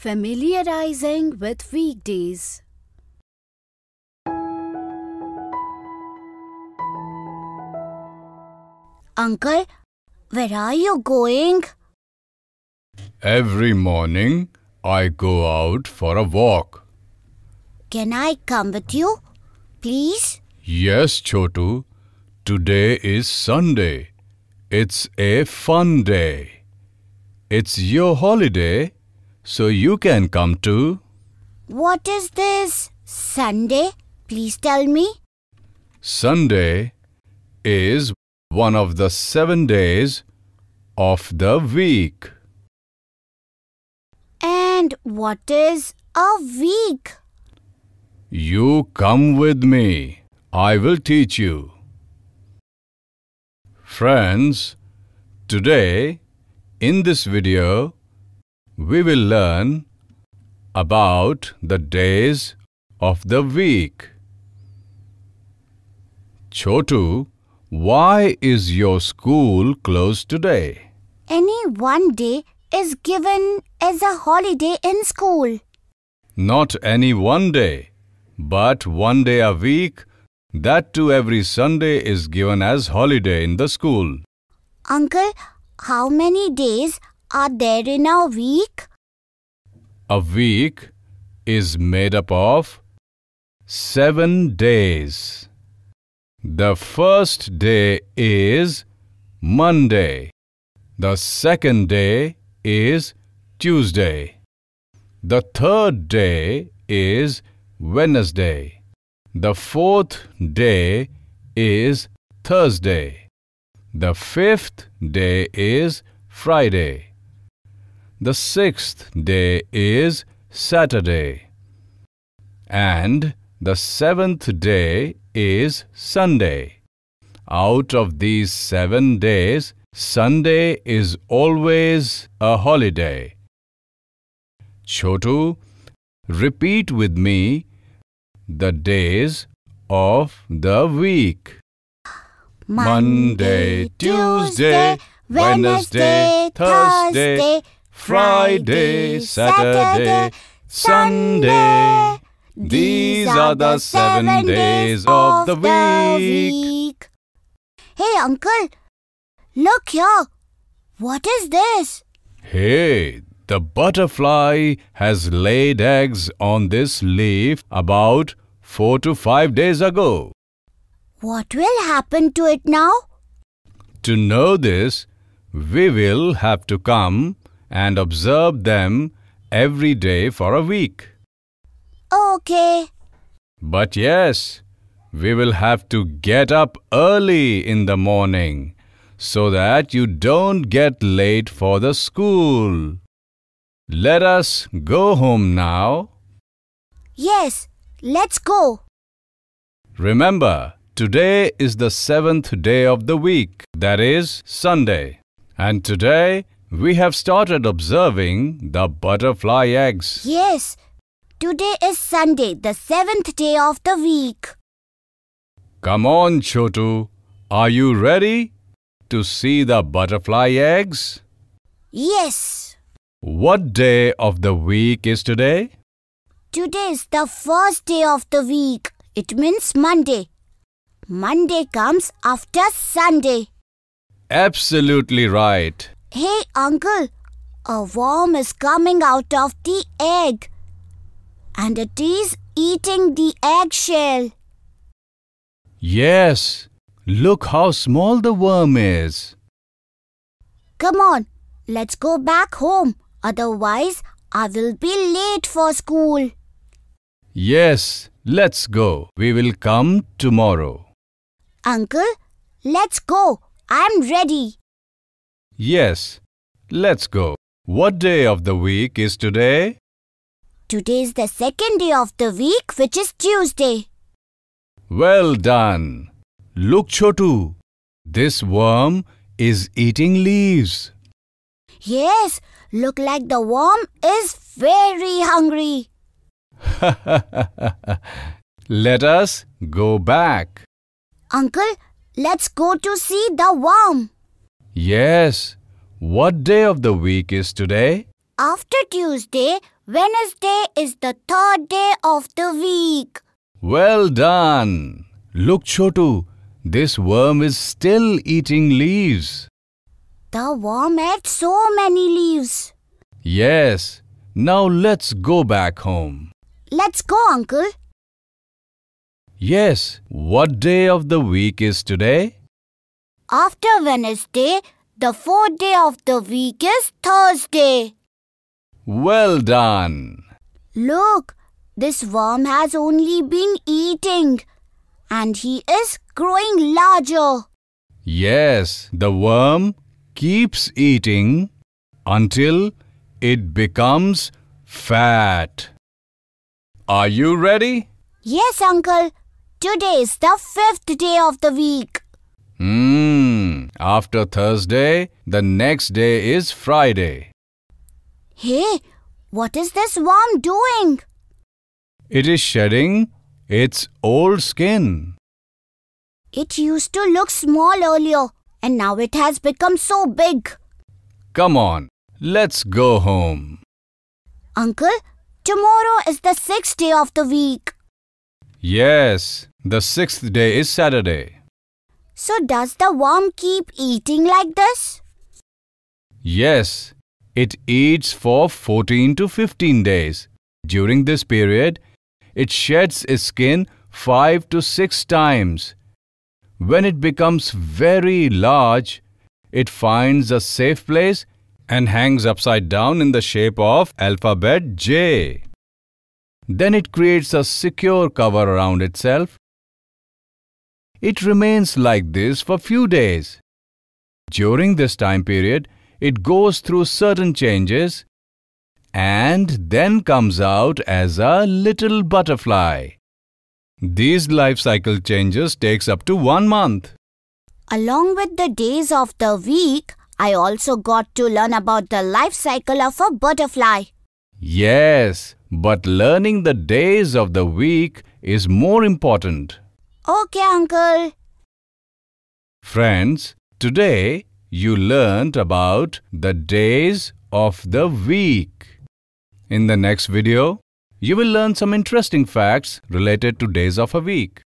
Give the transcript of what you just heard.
Familiarizing with weekdays. Uncle, where are you going? Every morning I go out for a walk. Can I come with you? Please? Yes, Chotu. Today is Sunday. It's a fun day. It's your holiday, so you can come too. What is this? Sunday? Please tell me. Sunday is one of the seven days of the week. And what is a week? You come with me. I will teach you. Friends, today in this video we will learn about the days of the week. Chotu, why is your school closed today? Any one day is given as a holiday in school. Not any one day, but one day a week. That too every Sunday is given as holiday in the school. Uncle, how many days are there in a week? A week is made up of seven days. The first day is Monday. The second day is Tuesday. The third day is Wednesday. The fourth day is Thursday. The fifth day is Friday. The sixth day is Saturday. And the seventh day is Sunday. Out of these seven days, Sunday is always a holiday. Chotu, repeat with me the days of the week. Monday, Tuesday, Wednesday, Thursday, Friday, Saturday, Sunday. These are the seven days of the week. Hey, Uncle, look here. What is this? Hey, the butterfly has laid eggs on this leaf about four to five days ago. What will happen to it now? To know this, we will have to come and observe them every day for a week. Okay. But yes, we will have to get up early in the morning so that you don't get late for the school. Let us go home now. Yes, let's go. Remember, today is the seventh day of the week, that is Sunday. And today we have started observing the butterfly eggs. Yes, today is Sunday, the seventh day of the week. Come on, Chotu. Are you ready to see the butterfly eggs? Yes, What day of the week is today? today is the first day of the week. It means Monday. Monday comes after Sunday. Absolutely right. Hey, Uncle, a worm is coming out of the egg. And it is eating the eggshell. Yes. Look how small the worm is. Come on, let's go back home. Otherwise, I will be late for school. Yes, let's go. We will come tomorrow. Uncle, let's go. I'm ready. Yes, let's go. What day of the week is today? Today is the second day of the week, which is Tuesday. Well done. Look, Chotu. This worm is eating leaves. Yes, look like the worm is very hungry. Let us go back. Uncle, let's go to see the worm. Yes. What day of the week is today? After Tuesday, Wednesday is the third day of the week. Well done. Look, Chotu, this worm is still eating leaves. The worm ate so many leaves. Yes, now let's go back home. Let's go, Uncle. Yes, what day of the week is today? After Wednesday, the fourth day of the week is Thursday. Well done. Look, this worm has only been eating and he is growing larger. Yes, the worm keeps eating until it becomes fat. Are you ready? Yes, Uncle. Today is the fifth day of the week. Hmm. After Thursday, the next day is Friday. Hey, what is this worm doing? It is shedding its old skin. It used to look small earlier and now it has become so big. Come on, let's go home. Uncle, tomorrow is the sixth day of the week. Yes, the sixth day is Saturday. So does the worm keep eating like this? Yes, it eats for 14 to 15 days. During this period, it sheds its skin 5 to 6 times. When it becomes very large, it finds a safe place and hangs upside down in the shape of alphabet J. Then it creates a secure cover around itself. It remains like this for few days. During this time period, it goes through certain changes and then comes out as a little butterfly. These life cycle changes takes up to one month. Along with the days of the week, I also got to learn about the life cycle of a butterfly. Yes, but learning the days of the week is more important. Okay, Uncle. Friends, today you learnt about the days of the week. In the next video, you will learn some interesting facts related to days of a week.